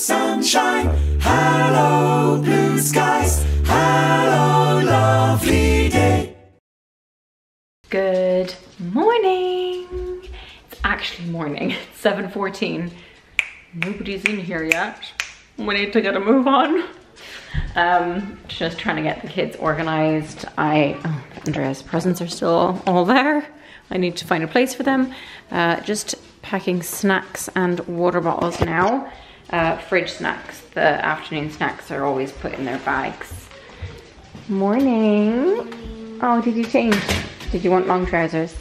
sunshine. Hello, blue skies. Hello, lovely day. Good morning. It's actually morning. It's 7.14. Nobody's in here yet. We need to get a move on. Um, just trying to get the kids organized. I, oh, Andrea's presents are still all there. I need to find a place for them. Uh, just packing snacks and water bottles now. Uh, fridge snacks, the afternoon snacks are always put in their bags. Morning. Oh, did you change? Did you want long trousers?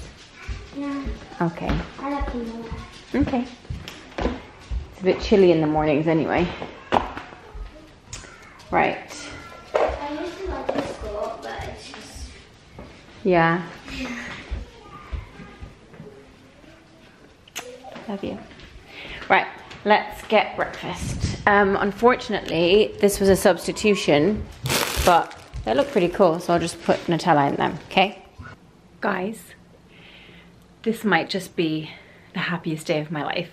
Yeah, Okay. I like them more. Okay. It's a bit chilly in the mornings anyway. Right. I used to like the skirt, but it's just Yeah. Love you. Right, let's get breakfast. Um, unfortunately, this was a substitution, but they look pretty cool, so I'll just put Nutella in them, okay? Guys, this might just be the happiest day of my life.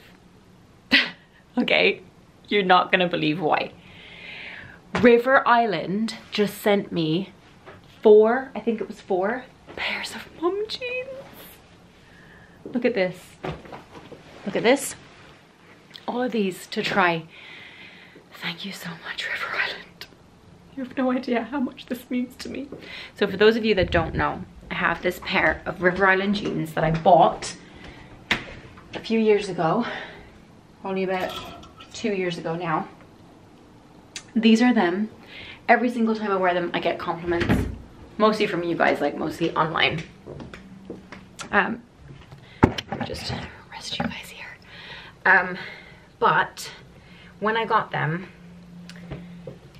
okay, you're not gonna believe why. River Island just sent me four, I think it was four, pairs of mum jeans. Look at this. Look at this. All of these to try. Thank you so much, River Island. You have no idea how much this means to me. So for those of you that don't know, I have this pair of River Island jeans that I bought a few years ago. Only about two years ago now. These are them. Every single time I wear them, I get compliments. Mostly from you guys, like mostly online. Um, just rest you guys here. Um, but when I got them,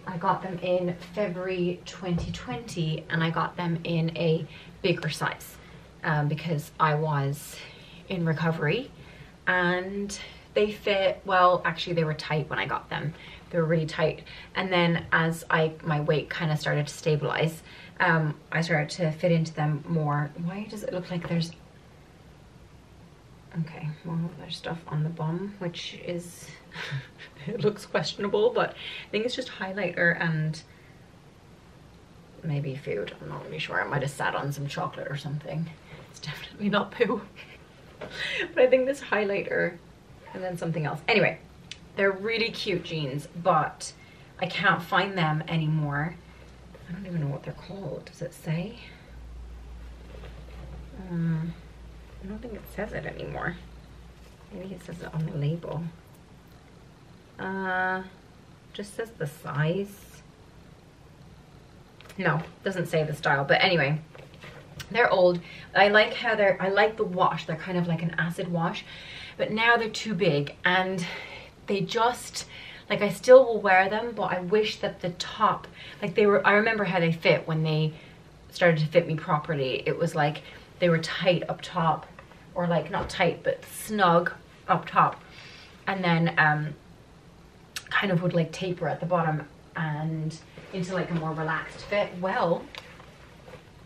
I got them in February 2020 and I got them in a bigger size um, because I was in recovery and they fit well actually they were tight when I got them. They were really tight. And then as I my weight kind of started to stabilize um, I started to fit into them more. Why does it look like there's okay well there's stuff on the bum which is it looks questionable but I think it's just highlighter and maybe food. I'm not really sure. I might have sat on some chocolate or something. It's definitely not poo. But I think this highlighter and then something else. Anyway they're really cute jeans but I can't find them anymore. I don't even know what they're called. Does it say um, I don't think it says it anymore. Maybe it says it on the label. Uh, just says the size. No, doesn't say the style, but anyway, they're old. I like how they're, I like the wash. They're kind of like an acid wash, but now they're too big and they just, like I still will wear them, but I wish that the top, like they were, I remember how they fit when they started to fit me properly. It was like they were tight up top or like not tight but snug up top. And then um kind of would like taper at the bottom and into like a more relaxed fit. Well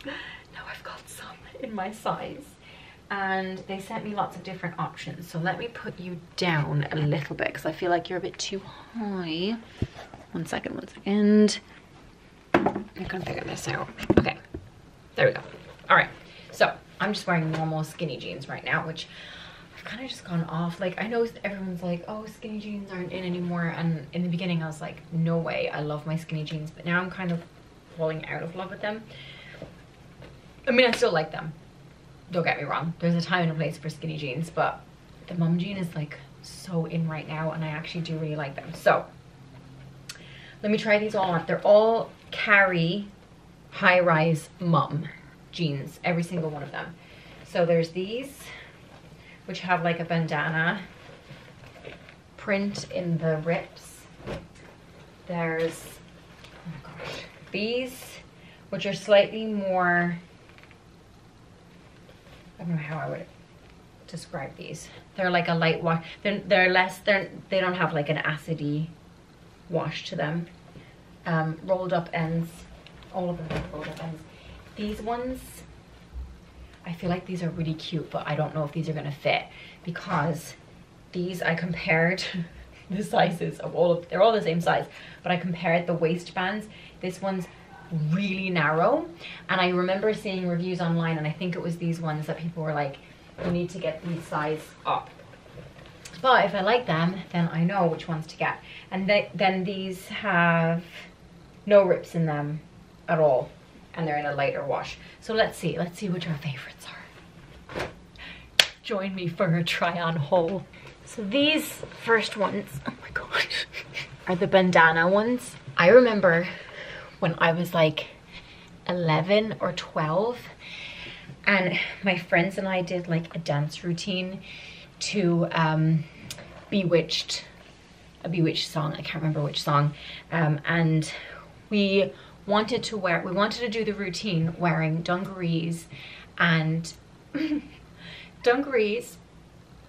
now I've got some in my size and they sent me lots of different options. So let me put you down a little bit because I feel like you're a bit too high. One second one second. I'm gonna figure this out. Okay. There we go. All right I'm just wearing normal skinny jeans right now, which I've kind of just gone off. Like I know everyone's like, oh, skinny jeans aren't in anymore. And in the beginning I was like, no way, I love my skinny jeans. But now I'm kind of falling out of love with them. I mean, I still like them. Don't get me wrong. There's a time and a place for skinny jeans, but the mom jean is like so in right now and I actually do really like them. So let me try these all on. They're all Carrie high-rise mum jeans, every single one of them. So there's these, which have like a bandana print in the rips. There's, oh gosh, these, which are slightly more, I don't know how I would describe these. They're like a light wash. They're, they're less, they're, they don't have like an acidy wash to them. Um, rolled up ends, all of them rolled up ends. These ones, I feel like these are really cute, but I don't know if these are gonna fit because these I compared the sizes of all of, they're all the same size, but I compared the waistbands. This one's really narrow. And I remember seeing reviews online and I think it was these ones that people were like, you need to get these size up. But if I like them, then I know which ones to get. And they, then these have no rips in them at all. And they're in a lighter wash. So let's see, let's see which our favorites are. Join me for a try on haul. So these first ones, oh my gosh, are the bandana ones. I remember when I was like 11 or 12 and my friends and I did like a dance routine to um, B*Witched, a B*Witched song, I can't remember which song, um, and we wanted to wear, we wanted to do the routine wearing dungarees and dungarees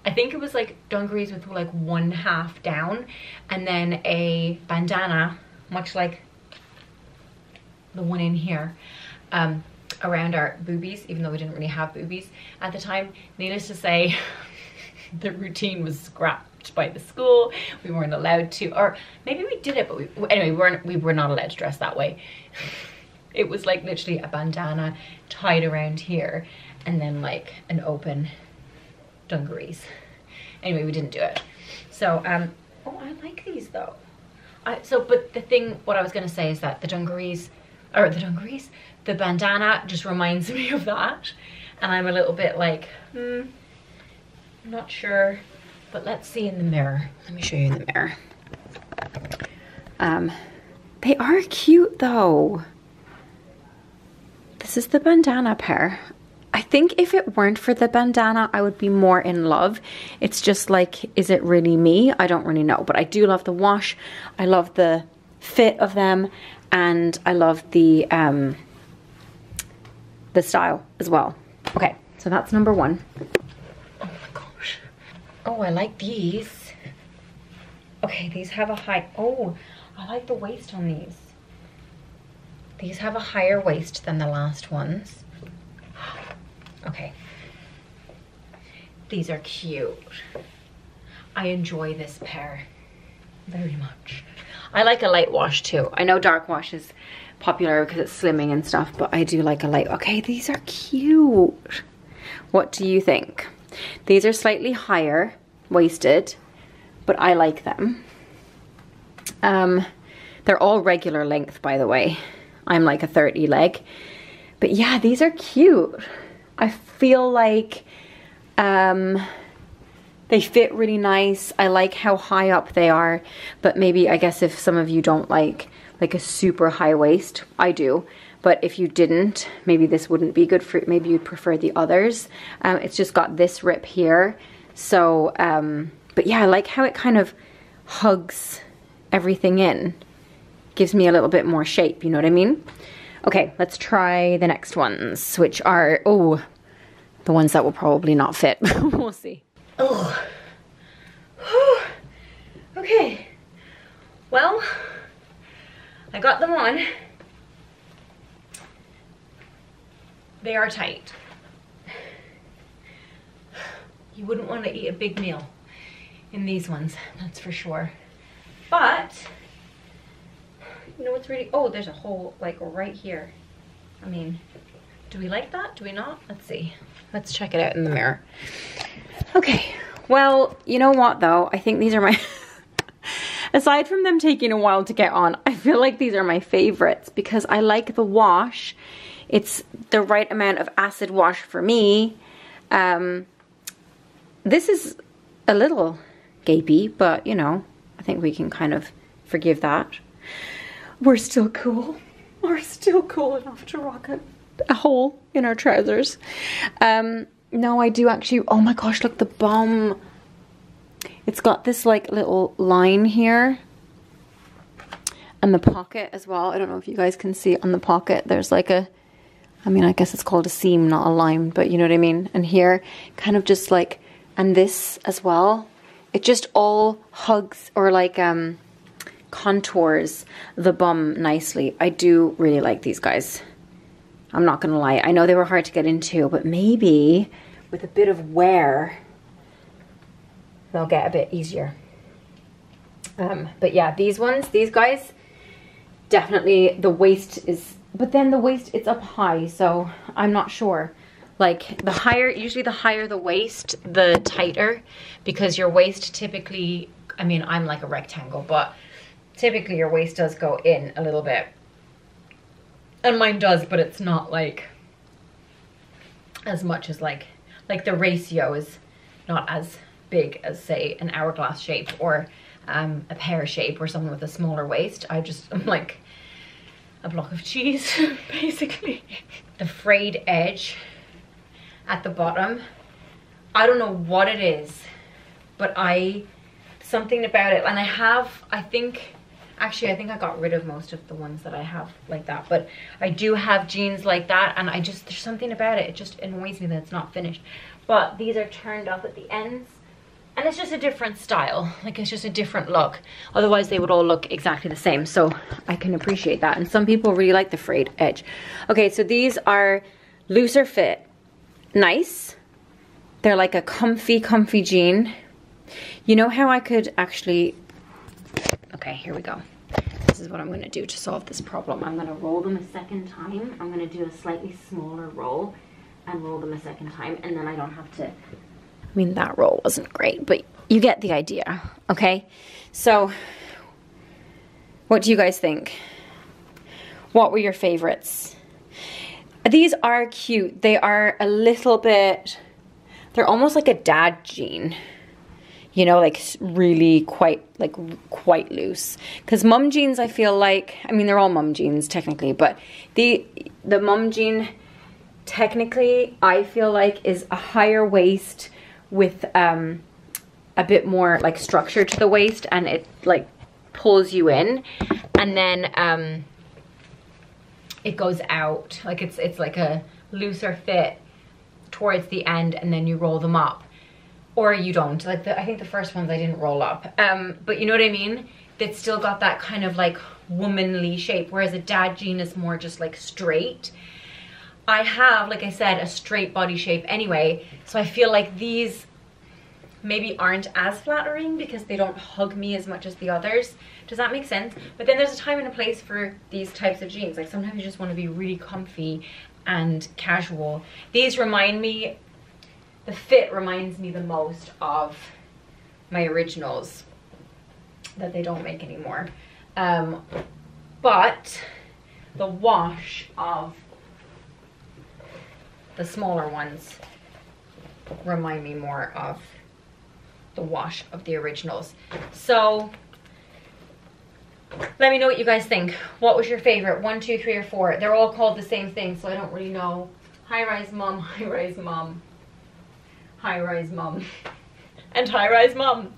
I think it was like dungarees with like one half down and then a bandana, much like the one in here, um, around our boobies, even though we didn't really have boobies at the time. Needless to say, the routine was scrapped by the school. We weren't allowed to, or maybe we did it, but we, anyway, we weren't, we were not allowed to dress that way. It was like literally a bandana tied around here and then like an open dungarees. Anyway, we didn't do it. So, um, oh, I like these though. I, so, but the thing, what I was gonna say is that the dungarees, or the dungarees, the bandana just reminds me of that. And I'm a little bit like, hmm, not sure. But let's see in the mirror. Let me show you in the mirror. Um, they are cute though. This is the bandana pair. I think if it weren't for the bandana, I would be more in love. It's just like, is it really me? I don't really know. But I do love the wash. I love the fit of them. And I love the, um, the style as well. Okay, so that's number one. Oh I like these. Okay, these have a high, oh, I like the waist on these. These have a higher waist than the last ones. Okay. These are cute. I enjoy this pair very much. I like a light wash too. I know dark wash is popular because it's slimming and stuff, but I do like a light. Okay, these are cute. What do you think? These are slightly higher waisted, but I like them. Um, they're all regular length, by the way. I'm like a 30 leg. But yeah, these are cute. I feel like um, they fit really nice. I like how high up they are, but maybe I guess if some of you don't like like a super high waist, I do. But if you didn't, maybe this wouldn't be good for, it. maybe you'd prefer the others. Um, it's just got this rip here. So, um, but yeah, I like how it kind of hugs everything in. Gives me a little bit more shape, you know what I mean? Okay, let's try the next ones, which are, oh, the ones that will probably not fit. we'll see. Oh. okay. Well, I got them on. They are tight. You wouldn't want to eat a big meal in these ones, that's for sure. But, you know what's really, oh, there's a hole like right here. I mean, do we like that? Do we not? Let's see. Let's check it out in the mirror. Okay, well, you know what though? I think these are my, aside from them taking a while to get on, I feel like these are my favorites because I like the wash. It's the right amount of acid wash for me. Um, this is a little gapey, but you know, I think we can kind of forgive that. We're still cool. We're still cool enough to rock a, a hole in our trousers. Um, no, I do actually, oh my gosh, look, the bum. It's got this like little line here and the pocket as well. I don't know if you guys can see on the pocket. There's like a, I mean, I guess it's called a seam, not a line, but you know what I mean? And here, kind of just like, and this as well. It just all hugs or like um, contours the bum nicely. I do really like these guys. I'm not gonna lie. I know they were hard to get into, but maybe with a bit of wear, they'll get a bit easier. Um, but yeah, these ones, these guys, definitely the waist is, but then the waist, it's up high, so I'm not sure. Like the higher, usually the higher the waist, the tighter, because your waist typically, I mean, I'm like a rectangle, but typically your waist does go in a little bit. And mine does, but it's not like as much as like, like the ratio is not as big as say an hourglass shape or um, a pear shape or someone with a smaller waist. I just, I'm like a block of cheese, basically. The frayed edge at the bottom, I don't know what it is, but I, something about it, and I have, I think, actually I think I got rid of most of the ones that I have like that, but I do have jeans like that, and I just, there's something about it, it just annoys me that it's not finished. But these are turned up at the ends, and it's just a different style. Like it's just a different look. Otherwise they would all look exactly the same. So i can appreciate that. And some people really like the frayed edge. Okay so these are looser fit. Nice. They're like a comfy comfy jean. You know how i could actually okay here we go. This is what i'm going to do to solve this problem. I'm going to roll them a second time. I'm going to do a slightly smaller roll and roll them a second time and then i don't have to I mean, that roll wasn't great, but you get the idea, okay? So, what do you guys think? What were your favorites? These are cute. They are a little bit, they're almost like a dad jean. You know, like really quite, like quite loose. Because mum jeans, I feel like, I mean, they're all mum jeans technically, but the, the mum jean technically, I feel like is a higher waist, with um, a bit more like structure to the waist and it like pulls you in. And then um, it goes out. Like it's it's like a looser fit towards the end and then you roll them up. Or you don't. Like the, I think the first ones I didn't roll up. Um, but you know what I mean? It's still got that kind of like womanly shape whereas a dad jean is more just like straight I have, like I said, a straight body shape anyway, so I feel like these maybe aren't as flattering because they don't hug me as much as the others. Does that make sense? But then there's a time and a place for these types of jeans. Like sometimes you just want to be really comfy and casual. These remind me, the fit reminds me the most of my originals that they don't make anymore. Um, but the wash of the smaller ones remind me more of the wash of the originals. So let me know what you guys think. What was your favorite? One, two, three, or four? They're all called the same thing, so I don't really know. High rise mom, high rise mom, high rise mom, and high rise mom.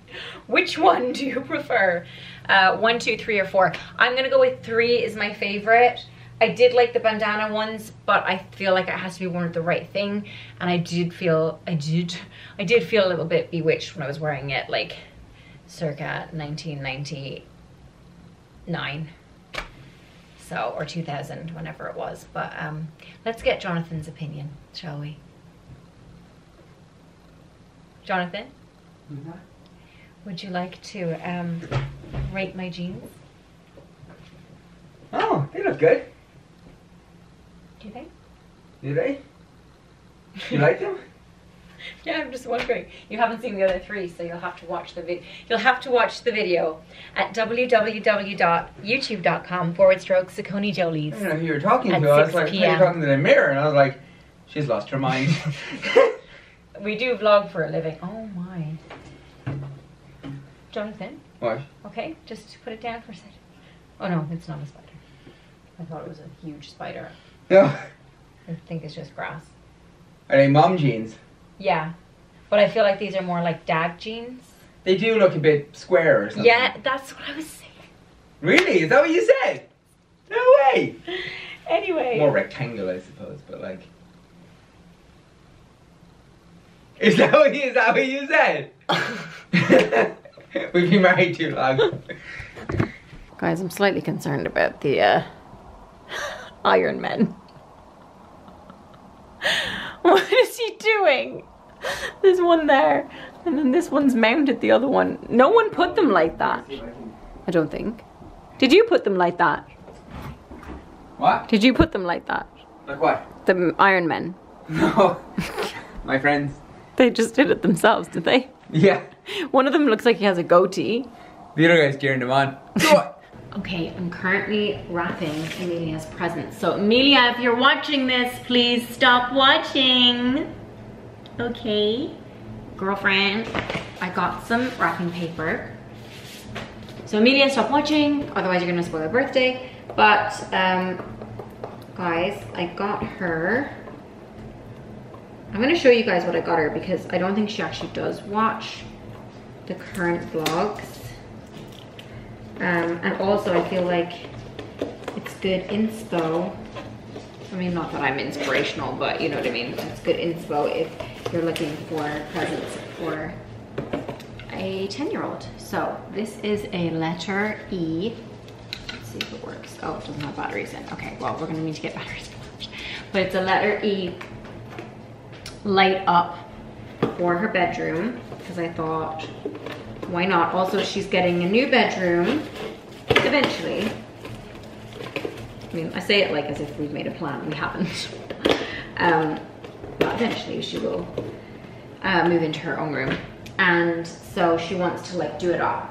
Which one do you prefer? Uh, one, two, three, or four? I'm gonna go with three is my favorite. I did like the bandana ones, but I feel like it has to be worn with the right thing. And I did feel, I did, I did feel a little bit bewitched when I was wearing it, like circa 1999. So, or 2000, whenever it was. But um, let's get Jonathan's opinion, shall we? Jonathan? Mm -hmm. Would you like to um, rate my jeans? Oh, they look good. Do you think? Do they? You like them? yeah, I'm just wondering. You haven't seen the other three, so you'll have to watch the video. You'll have to watch the video at www.youtube.com forward stroke Saccone Jolys. I don't know who you were talking to. I was like, you talking to the mirror, and I was like, she's lost her mind. we do vlog for a living. Oh my. Jonathan? What? Okay, just put it down for a second. Oh no, it's not a spider. I thought it was a huge spider. Yeah. I think it's just grass. Are they mom jeans? Yeah. But I feel like these are more like dad jeans. They do look a bit square or something. Yeah, that's what I was saying. Really? Is that what you said? No way! anyway. More rectangle, I suppose, but like... Is that what you, is that what you said? We've been married too long. Guys, I'm slightly concerned about the uh, Iron Men. what is he doing? There's one there, and then this one's mounted the other one. No one put them like that. I don't think. Did you put them like that? What? Did you put them like that? Like what? The Iron Men. No. My friends. They just did it themselves, did they? Yeah. One of them looks like he has a goatee. The other guy's cheering them on. Okay, I'm currently wrapping Emilia's presents. So Emilia, if you're watching this, please stop watching. Okay. Girlfriend, I got some wrapping paper. So Emilia, stop watching, otherwise you're gonna spoil her birthday. But, um, guys, I got her, I'm gonna show you guys what I got her because I don't think she actually does watch the current vlogs. Um, and also I feel like it's good inspo. I mean, not that I'm inspirational, but you know what I mean. It's good inspo if you're looking for presents for a 10 year old. So this is a letter E. Let's see if it works. Oh, it doesn't have batteries in. Okay, well, we're gonna need to get batteries. But it's a letter E light up for her bedroom because I thought why not? Also, she's getting a new bedroom eventually. I mean, I say it like as if we've made a plan. We haven't. um, but eventually she will uh, move into her own room. And so she wants to like do it all.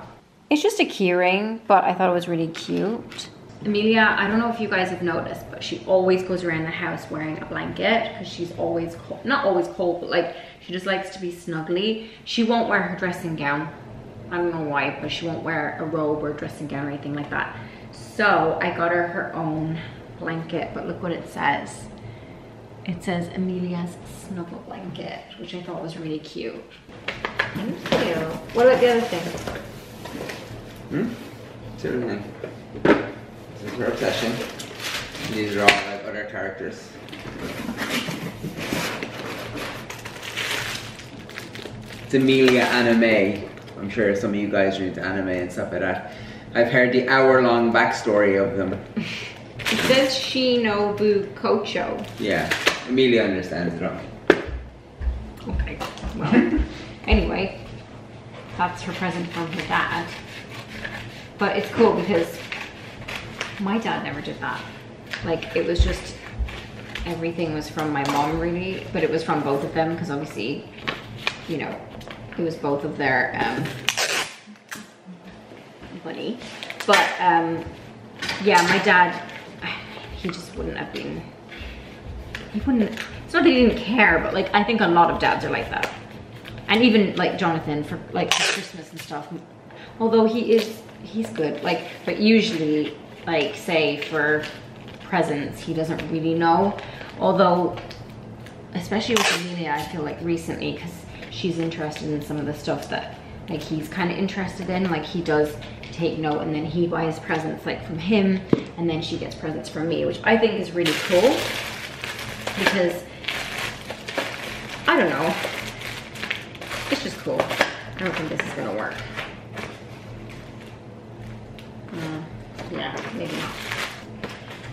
It's just a keyring, but I thought it was really cute. Emilia, I don't know if you guys have noticed, but she always goes around the house wearing a blanket because she's always cold. Not always cold, but like she just likes to be snuggly. She won't wear her dressing gown. I don't know why, but she won't wear a robe or dressing gown or anything like that. So I got her her own blanket, but look what it says. It says Emilia's snuggle blanket, which I thought was really cute. Thank you. What about the other thing? Hmm? Everything. This is her obsession. These are all like other characters. It's Emilia Anime. I'm sure some of you guys are into anime and stuff like that. I've heard the hour-long backstory of them. It says Shinobu Kocho. Yeah, Emilia understands them. Okay, well, anyway, that's her present from her dad. But it's cool because my dad never did that. Like, it was just, everything was from my mom really, but it was from both of them because obviously, you know, it was both of their um. But um, yeah, my dad, he just wouldn't have been, he wouldn't, it's not that he didn't care, but like, I think a lot of dads are like that. And even like Jonathan for like for Christmas and stuff, although he is, he's good, like, but usually like say for presents, he doesn't really know. Although, especially with Emilia, I feel like recently, because she's interested in some of the stuff that like he's kind of interested in, like he does take note and then he buys presents like from him and then she gets presents from me, which I think is really cool because I don't know, it's just cool. I don't think this is gonna work. Uh, yeah, maybe not.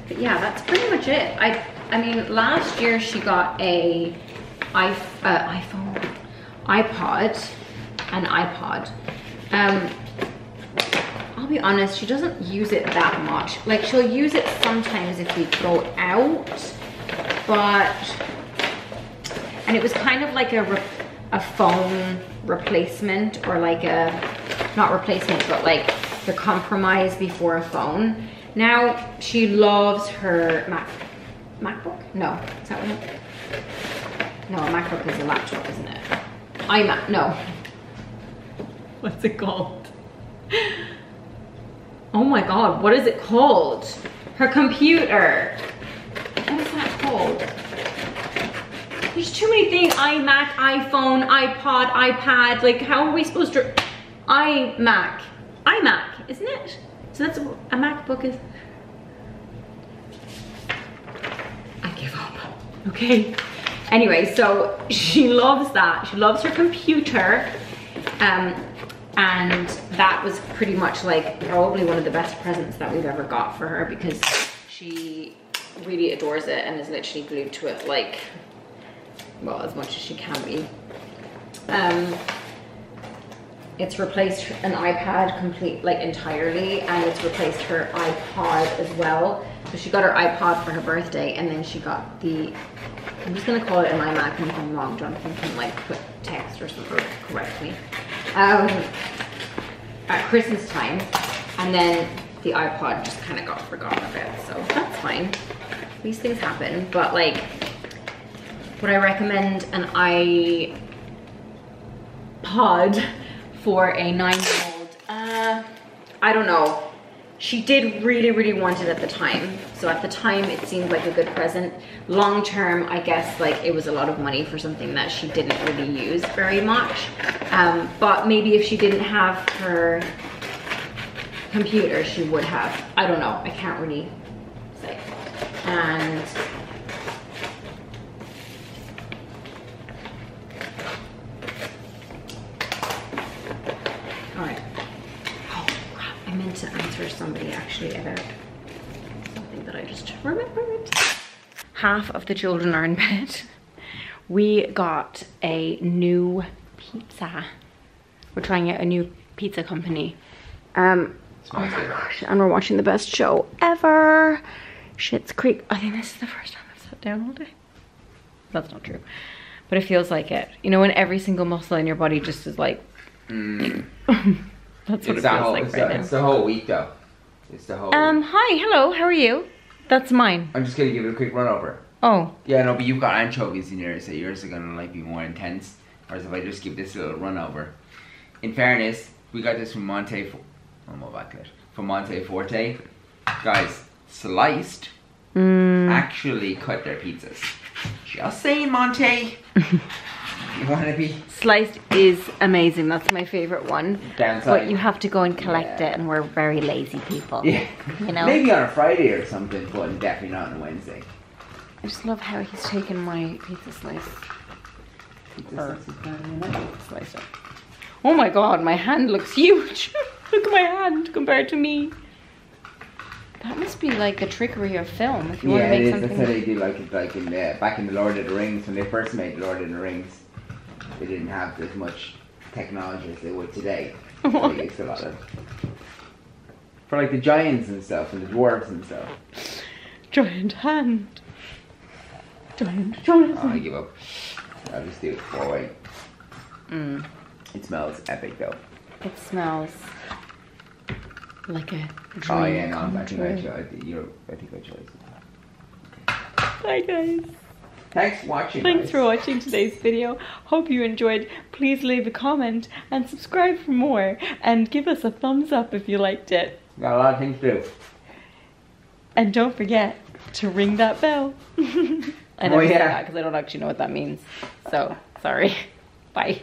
But yeah, that's pretty much it. I I mean, last year she got a I, uh, iPhone, iPod, an iPod. Um, I'll be honest, she doesn't use it that much. Like she'll use it sometimes if we go out, but, and it was kind of like a, a phone replacement or like a, not replacement, but like the compromise before a phone. Now she loves her Mac, MacBook? No, is that what it, no, a MacBook is a laptop, isn't it? iMac, no. What's it called? Oh my god, what is it called? Her computer. What is that called? There's too many things. iMac, iPhone, iPod, iPad. Like, how are we supposed to... iMac. iMac, isn't it? So that's what a MacBook is. I give up, okay? Anyway, so she loves that. She loves her computer. Um, and that was pretty much like probably one of the best presents that we've ever got for her because she really adores it and is literally glued to it like, well, as much as she can be. Um, it's replaced an iPad complete, like entirely, and it's replaced her iPod as well. So she got her iPod for her birthday, and then she got the, I'm just gonna call it an iMac, if I'm wrong, Jonathan can like put text or something correct me. Um, at Christmas time, and then the iPod just kind of got forgotten a bit, so that's fine. These things happen, but like, would I recommend an iPod for a nine-year-old? Uh, I don't know. She did really, really want it at the time. So at the time, it seemed like a good present. Long term, I guess like it was a lot of money for something that she didn't really use very much. Um, but maybe if she didn't have her computer, she would have. I don't know. I can't really say. And all right. Oh crap! I meant to answer somebody actually about something that I just remembered. Half of the children are in bed. We got a new pizza. We're trying out a new pizza company. Um, oh my gosh, and we're watching the best show ever. Schitt's Creek. I think this is the first time I've sat down all day. That's not true. But it feels like it. You know, when every single muscle in your body just is like, Mm. that's what It's it the feels whole. like it's, right the, now. it's the whole week though. It's the whole. Um, hi, hello, how are you? That's mine. I'm just gonna give it a quick run over. Oh, Yeah, no, but you've got anchovies in yours, so yours are gonna like be more intense. Whereas if I just give this a little run over. In fairness, we got this from Monte. Fo- oh, more back. From Monte Forte, guys, sliced mm, actually cut their pizzas. Just saying, Monte. you want to be sliced is amazing. That's my favorite one. downside? But you have to go and collect Yeah. it, and we're very lazy people. yeah, You know? maybe on a Friday or something, but definitely not on a Wednesday. I just love how he's taken my pizza slice. Oh my god, my hand looks huge. Look at my hand compared to me. That must be like the trickery of film. If you Yeah, want to it make is. That's how they do like it, like in the, back in the Lord of the Rings when they first made Lord of the Rings. They didn't have as much technology as they would today. What? They used a lot of for like the giants and stuff and the dwarves and stuff. Giant hand. Giant, giant. Oh, I give up. I'll just do it four way. Mm. It smells epic though. It smells like a dream oh yeah, no, I think I chose. I think I chose. Hi guys. Thanks for watching. Thanks guys. for watching today's video. Hope you enjoyed. Please leave a comment and subscribe for more and give us a thumbs up if you liked it. Got a lot of things to do. And don't forget to ring that bell. I Oh, never say yeah. that because I don't actually know what that means. So, sorry. Bye.